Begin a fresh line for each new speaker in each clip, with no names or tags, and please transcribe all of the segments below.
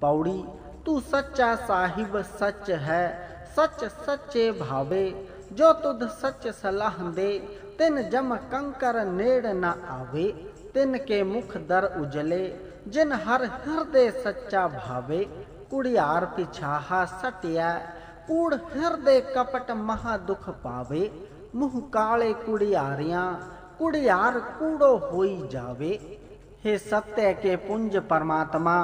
पौड़ी, तू सच्चा साहिब सच है, सच सच्चे भावे, जो तुध सच सलाह दे, तिन जम कंकर नेड़ न आवे, तिन के मुख दर उजले, जिन हर हृदय सच्चा भावे, कुड़ियार पिछाहा सटिया, कूड़ हृदय कपट महा दुख पावे, मुह काले कुड़ियारियाँ, कुड़ियार कूड़ो होई जावे, हे सत्य के पुंज परमात्मा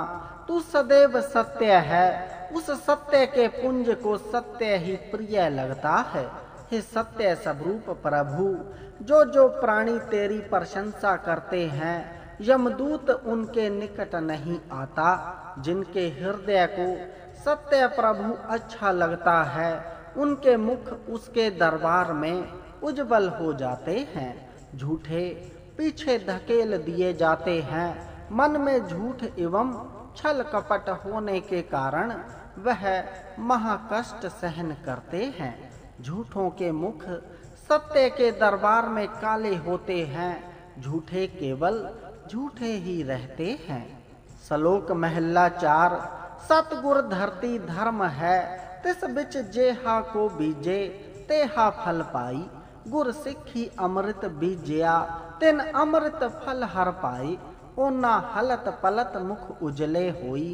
तू सदैव सत्य है। उस सत्य के पुंज को सत्य ही प्रिय लगता है। हे सत्य स्वरूप प्रभु, जो जो प्राणी तेरी प्रशंसा करते हैं, यमदूत उनके निकट नहीं आता। जिनके हृदय को सत्य प्रभु अच्छा लगता है, उनके मुख उसके दरबार में उज्जवल हो जाते हैं। झूठे पीछे धकेल दिए जाते हैं, मन में झूठ एवं छल कपट होने के कारण वह महाकष्ट सहन करते हैं। झूठों के मुख सत्य के दरबार में काले होते हैं। झूठे केवल झूठे ही रहते हैं। सलोक महल्ला चार सतगुर धरती धर्म है। तिस बिच जेहा को बीजे, तेहा फल पाई। गुर सिखी अमृत बीजया, तिन अमृत फल हर पाई। ओना हलत पलत मुख उजले होई।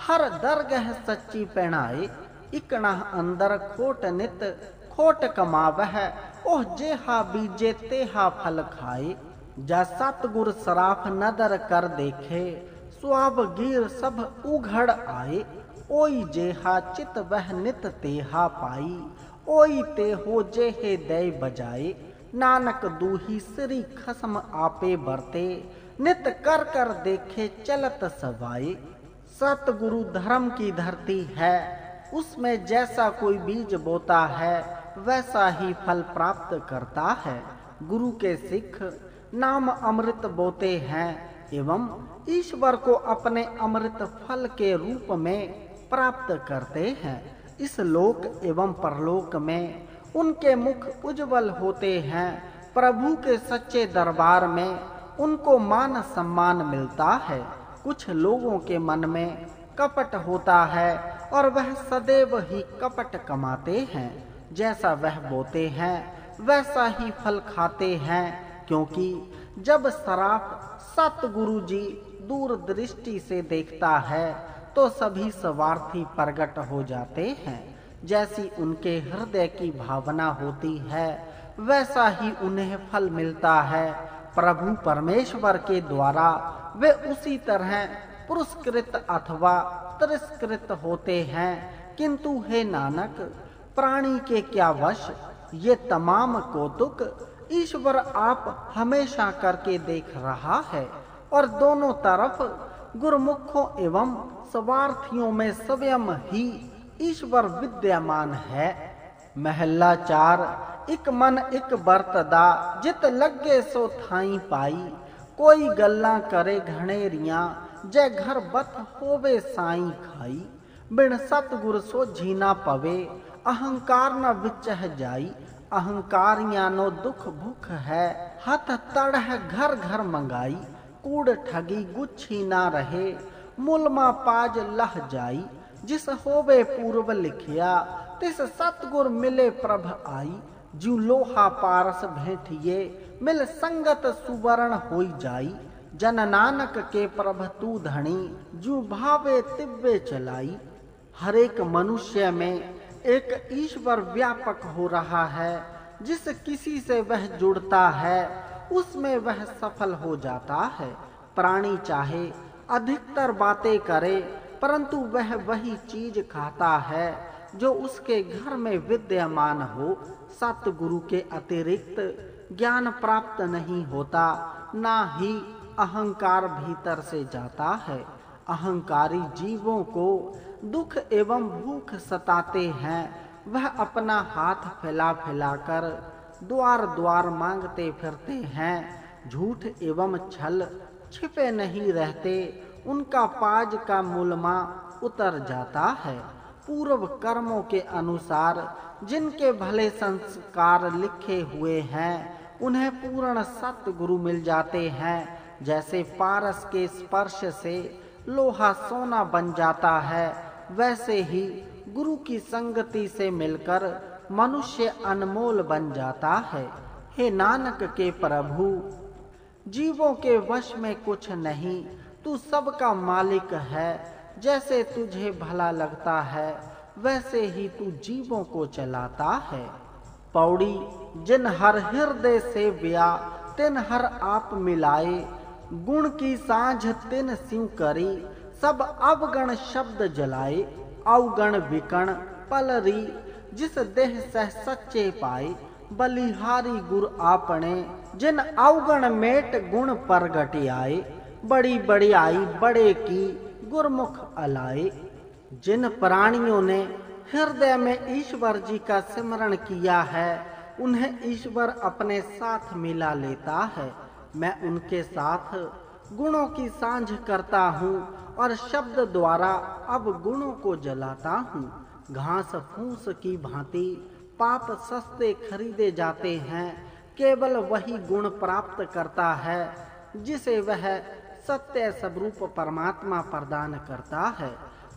हर दरगह सच्ची पहनाए इकना अंदर खोट नित, खोट कमावह। ओह जेहा बीजे तेहा फल खाए जा सतगुर सराफ नदर कर देखे स्वाब गिर सब उघड़ आए ओई जेहा चित वह नित तेहा पाई। ओई ते हो जेहे दय बजाए नानक दूही श्री खसम आपे बरते, नित कर कर देखे चलत सवाए सतगुरु धर्म की धरती है, उसमें जैसा कोई बीज बोता है, वैसा ही फल प्राप्त करता है। गुरु के सिख नाम अमृत बोते हैं, एवं ईश्वर को अपने अमृत फल के रूप में प्राप्त करते हैं। इस लोक एवं परलोक में उनके मुख उज्जवल होते हैं। प्रभु के सच्चे दरबार में उनको मान सम्मान मिलता है। कुछ लोगों के मन में कपट होता है और वह सदैव ही कपट कमाते हैं। जैसा वह बोते हैं, वैसा ही फल खाते हैं, क्योंकि जब सराफ सतगुरु जी दूर दृष्टि से देखता है तो सभी स्वार्थी प्रकट हो जाते हैं। जैसी उनके हृदय की भावना होती है, वैसा ही उन्हें फल मिलता है। प्रभु परमेश्वर के द्वारा वे उसी तरह पुरस्कृत अथवा तिरस्कृत होते हैं। किंतु हे नानक, प्राणी के क्या वश? ये तमाम कौतुक ईश्वर आप हमेशा करके देख रहा है और दोनों तरफ़ गुरमुखों एवं स्वार्थियों में स्वयं ही ईश्वर विद्यमान है। महल्ला चार, इक मन इक बरतदा, जित लगे सो थाई पाई। कोई गल्ला करे घनेरिया जय घर बत होवे साई खाई। बिन सतगुर सो झीना पवे, अहंकार न विचह जाई। अहंकारिया नो दुख भूख है, हथ तड़ घर घर मंगाई। कूड़ ठगी गुच्छी ना रहे मुलमा पाज लह जाई। जिस होवे पूर्व लिखिया, तिस सतगुर मिले प्रभ आई। जू लोहा पारस भेंटिए, मिल संगत सुवर्ण होई जाई। जन नानक के प्रभ तू धनी जू भावे तिव्य चलाई। हरेक मनुष्य में एक ईश्वर व्यापक हो रहा है। जिस किसी से वह जुड़ता है, उसमें वह सफल हो जाता है। प्राणी चाहे, अधिकतर बातें करे परंतु वह वही चीज़ खाता है, जो उसके घर में विद्यमान हो। सतगुरु के अतिरिक्त ज्ञान प्राप्त नहीं होता, ना ही अहंकार भीतर से जाता है। अहंकारी जीवों को दुख एवं भूख सताते हैं। वह अपना हाथ फैला फैलाकर द्वार द्वार मांगते फिरते हैं। झूठ एवं छल छिपे नहीं रहते। उनका पाज का मूलमा उतर जाता है। पूर्व कर्मों के अनुसार जिनके भले संस्कार लिखे हुए हैं, उन्हें पूर्ण सत्य गुरु मिल जाते हैं। जैसे पारस के स्पर्श से लोहा सोना बन जाता है, वैसे ही गुरु की संगति से मिलकर मनुष्य अनमोल बन जाता है। हे नानक के प्रभु, जीवों के वश में कुछ नहीं तू सबका मालिक है, जैसे तुझे भला लगता है, वैसे ही तू जीवों को चलाता है। पौड़ी, जिन हर हृदय से व्या तिन हर आप मिलाए, गुण की साझ तिन सिंह करी, सब अवगण शब्द जलाए, अवगण विकण पलरी, जिस देह सह सच्चे पाए, बलिहारी गुर आपने जिन अवगण मेट गुण पर आए बड़ी बड़ी आई, बड़े की गुरमुख अलाए। जिन प्राणियों ने हृदय में ईश्वर जी का स्मरण किया है, उन्हें ईश्वर अपने साथ मिला लेता है। मैं उनके साथ गुणों की साँझ करता हूँ और शब्द द्वारा अब गुणों को जलाता हूँ। घास फूस की भांति पाप सस्ते खरीदे जाते हैं, केवल वही गुण प्राप्त करता है, जिसे वह सत्य स्वरूप परमात्मा प्रदान करता है।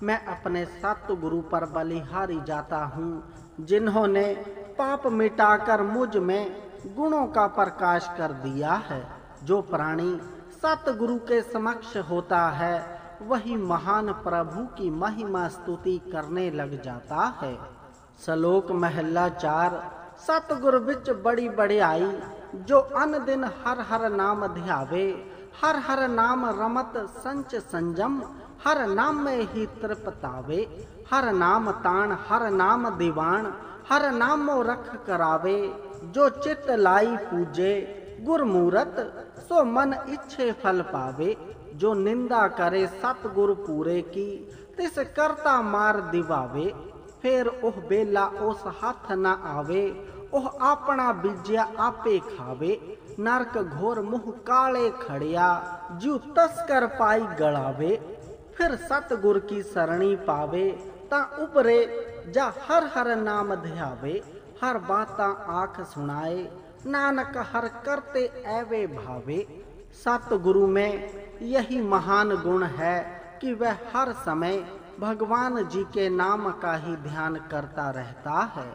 मैं अपने सत्य गुरु पर बलिहारी जाता हूँ, जिन्होंने पाप मिटाकर मुझमें गुणों का प्रकाश कर दिया है। जो प्राणी सतगुरु के समक्ष होता है, वही महान प्रभु की महिमा स्तुति करने लग जाता है। सलोक महल्ला चार सतगुरु बिच बड़ी बड़ी आई जो अन दिन हर हर नाम ध्यावे हर हर नाम रमत संच संजम, हर नाम में ही तृपतावे। हर नाम ताण, हर नाम दीवान हर नामो रख करावे। जो चित लाई पूजे, गुरमूरत, सो मन इच्छे फल पावे। जो निंदा करे सतगुरु पूरे की, तिस करता मार दिवावे। फिर ओह बेला उस हाथ न आवे। ओह अपना बीजिया आपे खावे, नरक घोर मुह काले खड़िया जू तस्कर पाई गड़ावे। फिर सतगुर की सरणी पावे, ता उपरे जा हर हर नाम ध्यावे। हर बाता आख सुनाए नानक हर करते ऐवे भावे। सतगुरु में यही महान गुण है कि वह हर समय भगवान जी के नाम का ही ध्यान करता रहता है।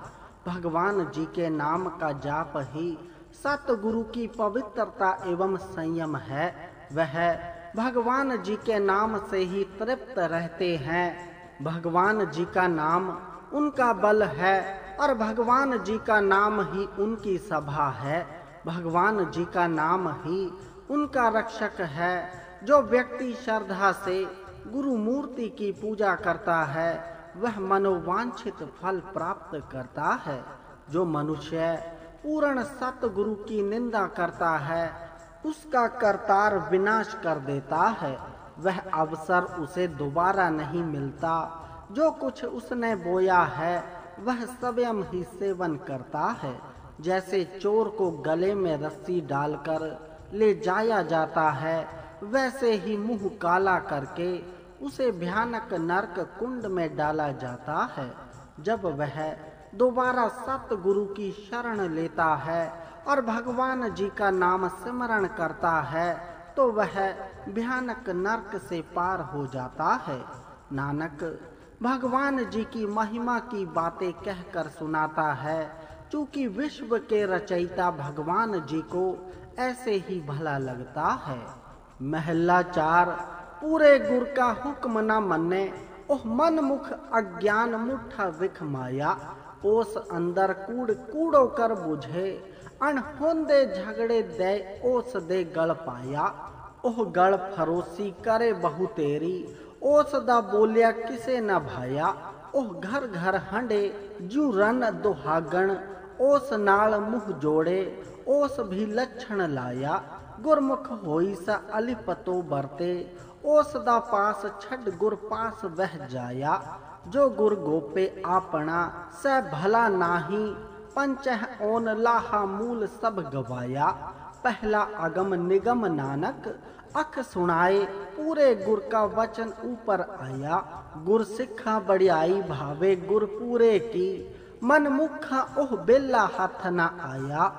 भगवान जी के नाम का जाप ही सतगुरु की पवित्रता एवं संयम है। वह भगवान जी के नाम से ही तृप्त रहते हैं। भगवान जी का नाम उनका बल है और भगवान जी का नाम ही उनकी सभा है। भगवान जी का नाम ही उनका रक्षक है, जो व्यक्ति श्रद्धा से गुरु मूर्ति की पूजा करता है। वह मनोवांछित फल प्राप्त करता है, जो मनुष्य पूर्ण सतगुरु की निंदा करता है, उसका करतार विनाश कर देता है। वह अवसर उसे दोबारा नहीं मिलता। जो कुछ उसने बोया है, वह स्वयं ही सेवन करता है। जैसे चोर को गले में रस्सी डालकर ले जाया जाता है, वैसे ही मुँह काला करके उसे भयानक नरक कुंड में डाला जाता है, जब वह दोबारा सतगुरु की शरण लेता है और भगवान जी का नाम स्मरण करता है तो वह भयानक नरक से पार हो जाता है। नानक, भगवान जी की महिमा की बातें कहकर सुनाता है, चूँकि विश्व के रचयिता भगवान जी को ऐसे ही भला लगता है। महला चार पूरे गुर का हुक्म न मन्ने। ओह मन मुख अज्ञान मुठा विख माया। ओस अंदर कूड़ कूड़ो कर बुझे। अनहोंदे झगड़े दे, ओस दे गल पाया। ओह गल फरोसी करे बहु तेरी। ओस दा बोलिया किसे न भाया। ओह घर घर हंडे, जू रन दुहागण। ओस नाल मुह जोड़े, ओस भी लक्षण लाया। गुरमुख होई सा अलिपतो बरते। ओस दा पास छड गुर पास बह जाया जो गुर गोपे आपना स भला नाही पंच ओन लाहा मूल सब गवाया पहला अगम निगम नानक अख सुनाए पूरे गुर का वचन ऊपर आया गुर सिखा बड़ियाई भावे गुर पूरे की मन मुखा ओह बेला हाथ न आया